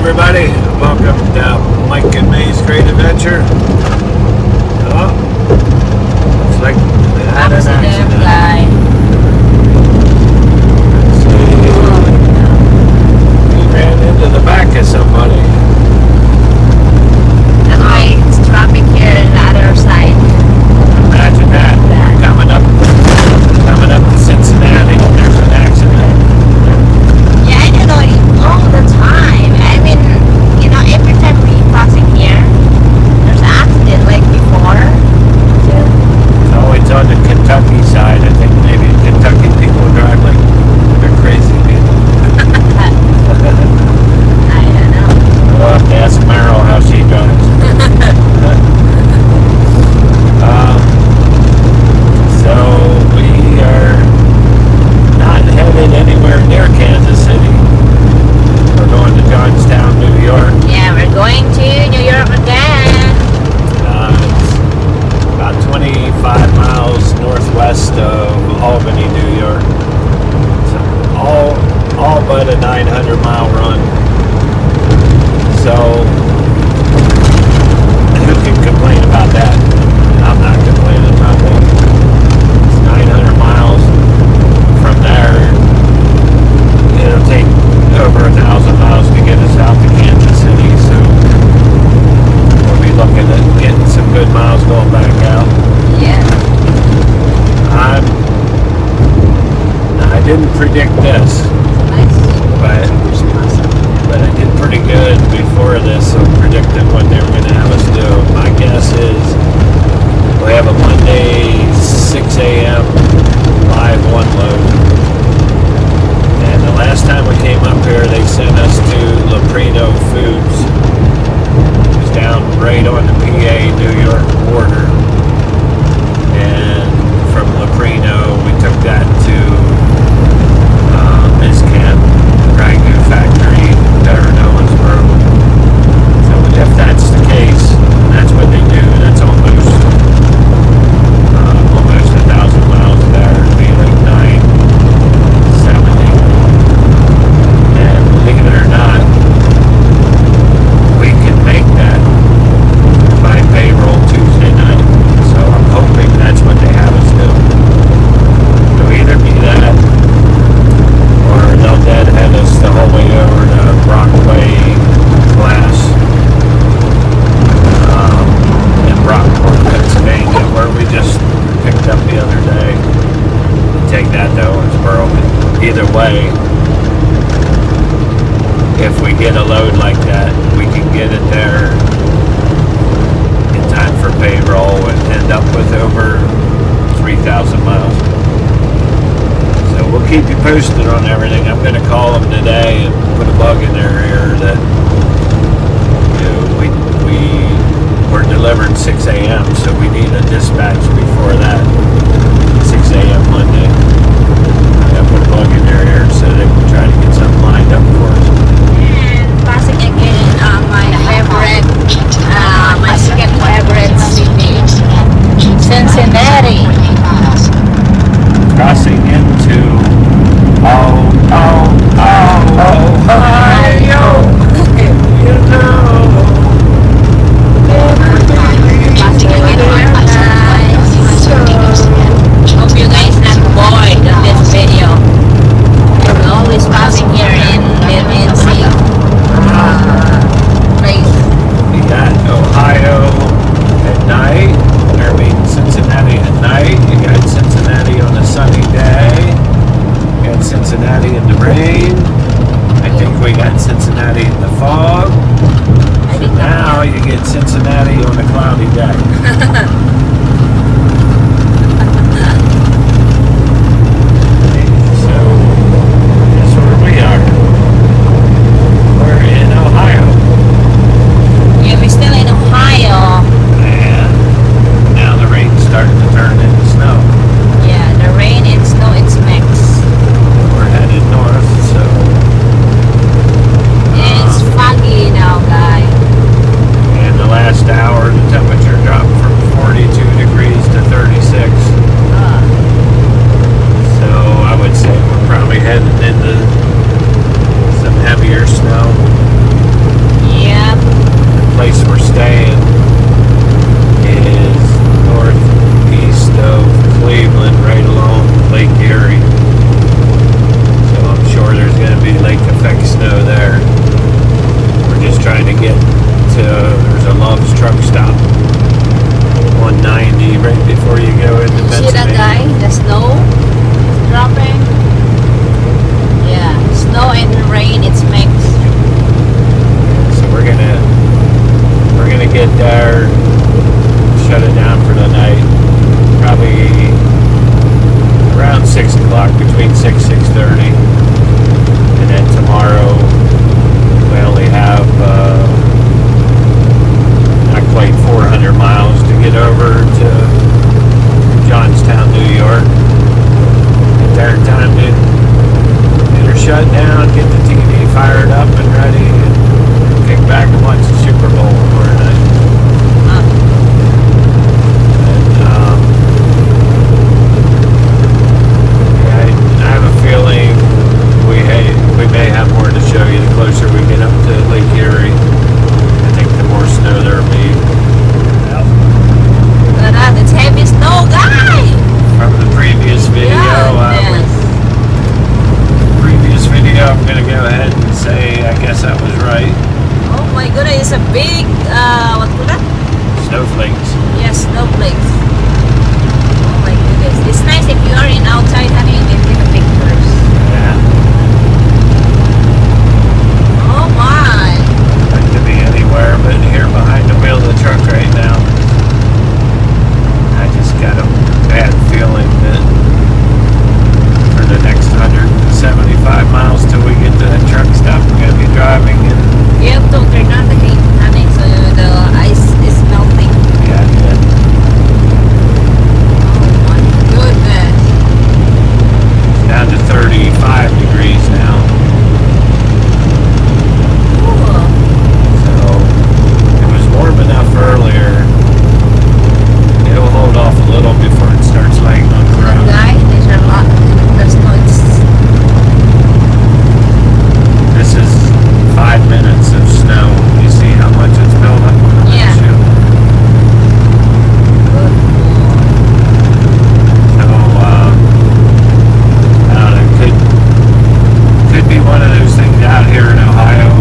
everybody. Welcome to Mike and Mae's Great Adventure. of Albany, New York. So all, all but a 900 mile run. So Way, If we get a load like that, we can get it there in time for payroll and end up with over 3,000 miles. So we'll keep you posted on everything. I'm going to call them today and put a bug in their ear that you know, we, we were delivered 6 a.m., so we need a dispatch before that 6 a.m. Monday. Cincinnati on a cloudy day. could be one of those things out here in Ohio.